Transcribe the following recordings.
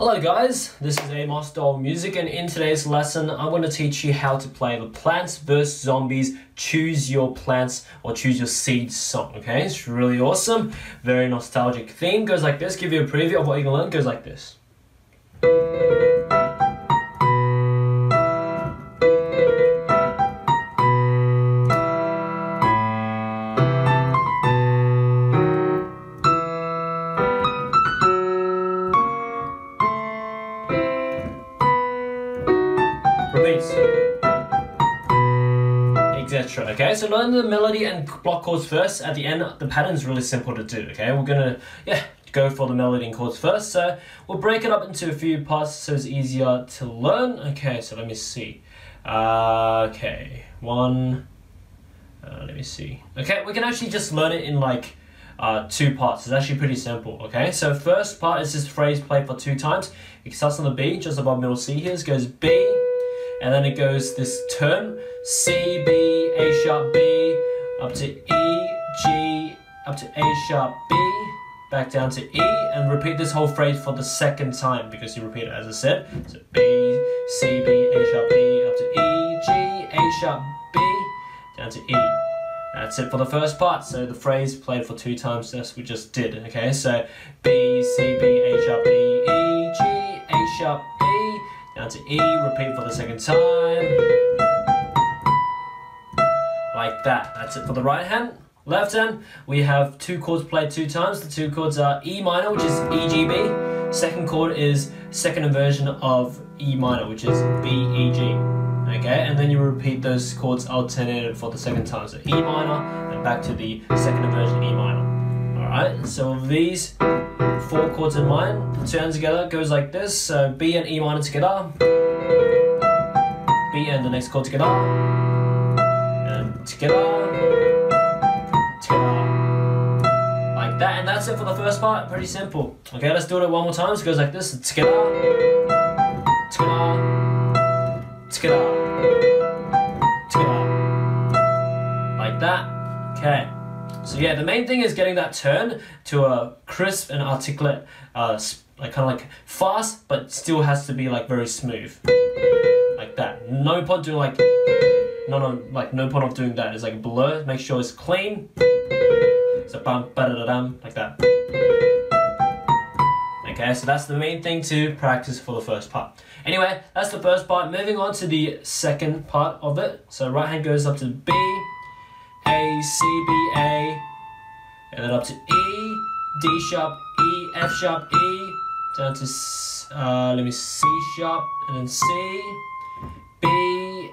Hello guys, this is Amosdoll Music and in today's lesson I'm going to teach you how to play the Plants vs Zombies Choose Your Plants or Choose Your Seeds song, okay? It's really awesome, very nostalgic theme, goes like this, give you a preview of what going to learn, goes like this. Okay, so learn the melody and block chords first. At the end, the pattern's really simple to do. Okay, we're gonna yeah go for the melody and chords first. So we'll break it up into a few parts so it's easier to learn. Okay, so let me see. Uh, okay, one. Uh, let me see. Okay, we can actually just learn it in like uh, two parts. It's actually pretty simple, okay? So first part is this phrase played for two times. It starts on the B, just above middle C here. It goes B, and then it goes this turn C, B, A sharp, B, up to E, G, up to A sharp, B, back down to E, and repeat this whole phrase for the second time because you repeat it as I said. So B, C, B, A sharp, B, up to E, G, A sharp, B, down to E. That's it for the first part. So the phrase played for two times, as we just did. Okay, so B, C, B, A sharp, B, E, G, A sharp, down to E, repeat for the second time. Like that. That's it for the right hand. Left hand, we have two chords played two times. The two chords are E minor, which is E, G, B. Second chord is second inversion of E minor, which is B, E, G. Okay, and then you repeat those chords alternated for the second time. So E minor, and back to the second inversion E minor. Alright, so these four chords in mind, two hands together goes like this. So B and E minor together. B and the next chord together. And together. Together. Like that, and that's it for the first part. Pretty simple. Okay, let's do it one more time. So it goes like this. Together. Together. Together. Together. Like that. Okay. So yeah, the main thing is getting that turn to a crisp and articulate, uh, like kind of like fast, but still has to be like very smooth, like that. No point doing like, no no like no point of doing that. It's like blur. Make sure it's clean. So bum ba da da dum like that. Okay, so that's the main thing to practice for the first part. Anyway, that's the first part. Moving on to the second part of it. So right hand goes up to B. C, B, A, and then up to E, D sharp, E, F sharp, E, down to, uh, let me, C sharp, and then C, B,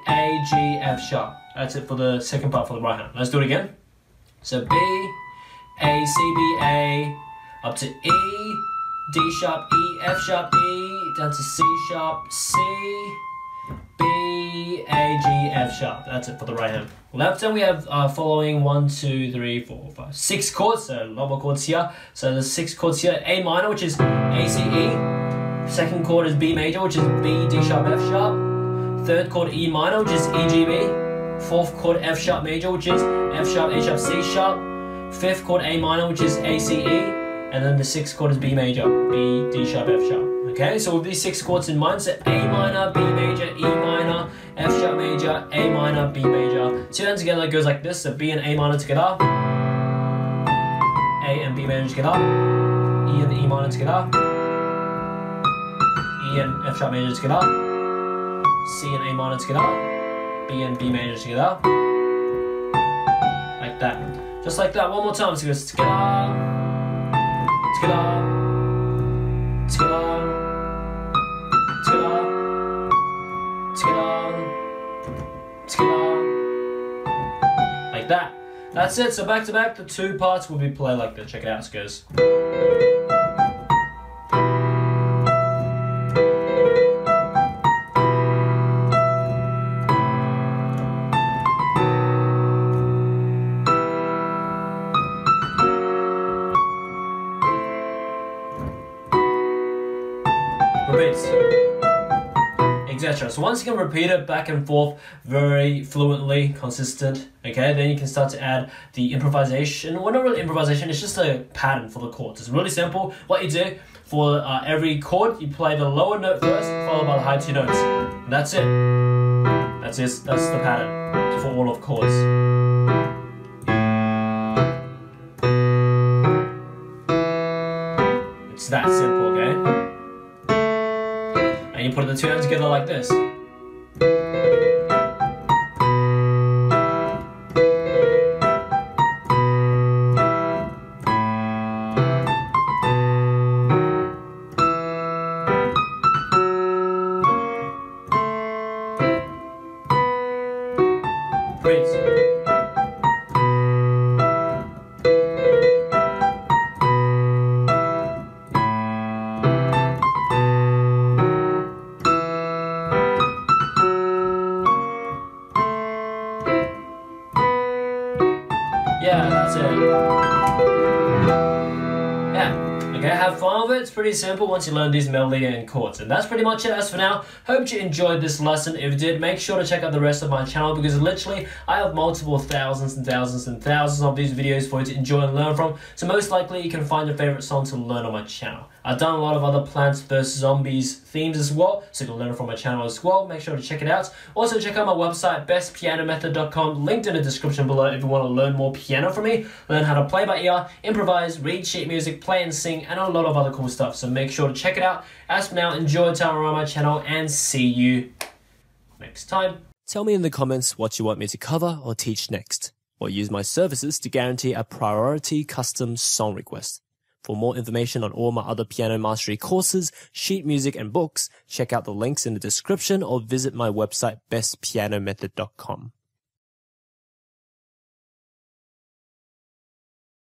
A, G, F sharp. That's it for the second part for the right hand. Let's do it again. So B, A, C, B, A, up to E, D sharp, E, F sharp, E, down to C sharp, C, B, A, G, F sharp. That's it for the right hand. Left hand we have uh, following one, two, three, four, five, six chords. So a lot more chords here. So there's six chords here. A minor, which is A, C, E. Second chord is B major, which is B, D sharp, F sharp. Third chord E minor, which is E, G, B. Fourth chord F sharp major, which is F sharp, A sharp, C sharp. Fifth chord A minor, which is A, C, E. And then the sixth chord is B major, B, D sharp, F sharp. Okay, so with these six chords in mind, so A minor, B major, E minor, F sharp major, A minor, B major. Two hands together goes like this, so B and A minor together, A and B major together, E and E minor together, E and F sharp major together, C and A minor together, B and B major together, like that. Just like that, one more time, so it goes together, like that. That's it. So back to back, the two parts will be played like this. Check it out, it. Repeats, etc. So once you can repeat it back and forth very fluently, consistent, okay, then you can start to add the improvisation. Well, not really improvisation, it's just a pattern for the chords. It's really simple. What you do, For uh, every chord, you play the lower note first, followed by the high two notes. And that's it. That's it. That's the pattern for all of chords. It's that simple, okay? And you put the two hands together like this. Yeah, that's it. Yeah. Okay, have fun with it. It's pretty simple once you learn these melody and chords. And that's pretty much it as for now. Hope you enjoyed this lesson. If you did, make sure to check out the rest of my channel because literally I have multiple thousands and thousands and thousands of these videos for you to enjoy and learn from. So most likely you can find your favorite song to learn on my channel. I've done a lot of other Plants vs. Zombies themes as well, so you can learn from my channel as well. Make sure to check it out. Also, check out my website, bestpianomethod.com, linked in the description below if you want to learn more piano from me, learn how to play by ear, improvise, read sheet music, play and sing, and a lot of other cool stuff. So make sure to check it out. As for now, enjoy time around my channel and see you next time. Tell me in the comments what you want me to cover or teach next, or use my services to guarantee a priority custom song request. For more information on all my other piano mastery courses, sheet music, and books, check out the links in the description or visit my website bestpianomethod.com.